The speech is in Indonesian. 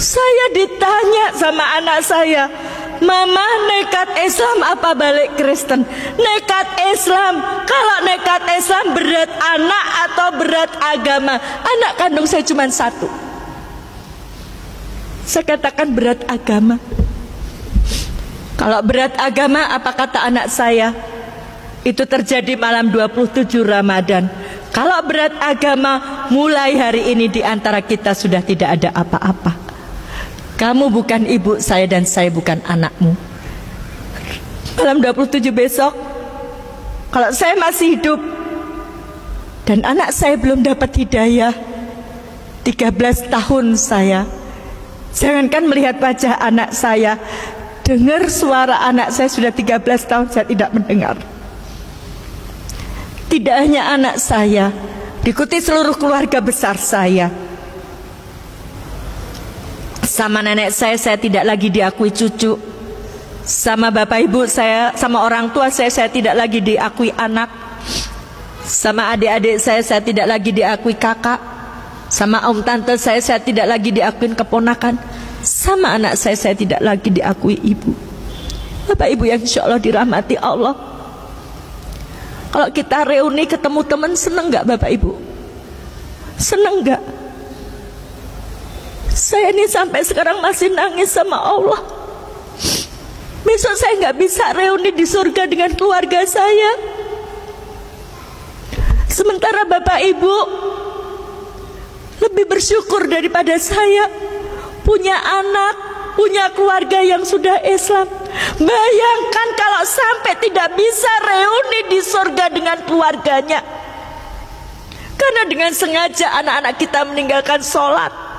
Saya ditanya sama anak saya, Mama nekat Islam apa balik Kristen? Nekat Islam. Kalau nekat Islam berat anak atau berat agama? Anak kandung saya cuma satu. Saya katakan berat agama. Kalau berat agama apa kata anak saya? Itu terjadi malam 27 Ramadan. Kalau berat agama mulai hari ini di antara kita sudah tidak ada apa-apa. Kamu bukan ibu saya dan saya bukan anakmu. Malam 27 besok, kalau saya masih hidup dan anak saya belum dapat hidayah, 13 tahun saya, jangankan melihat wajah anak saya, dengar suara anak saya sudah 13 tahun saya tidak mendengar. Tidak hanya anak saya, diikuti seluruh keluarga besar saya sama nenek saya saya tidak lagi diakui cucu. Sama bapak ibu saya, sama orang tua saya saya tidak lagi diakui anak. Sama adik-adik saya saya tidak lagi diakui kakak. Sama om tante saya saya tidak lagi diakui keponakan. Sama anak saya saya tidak lagi diakui ibu. Bapak ibu yang insya Allah dirahmati Allah. Kalau kita reuni ketemu teman seneng nggak bapak ibu? Seneng nggak? Saya ini sampai sekarang masih nangis sama Allah. Besok saya nggak bisa reuni di surga dengan keluarga saya. Sementara bapak ibu lebih bersyukur daripada saya punya anak, punya keluarga yang sudah Islam. Bayangkan kalau sampai tidak bisa reuni di surga dengan keluarganya. Karena dengan sengaja anak-anak kita meninggalkan sholat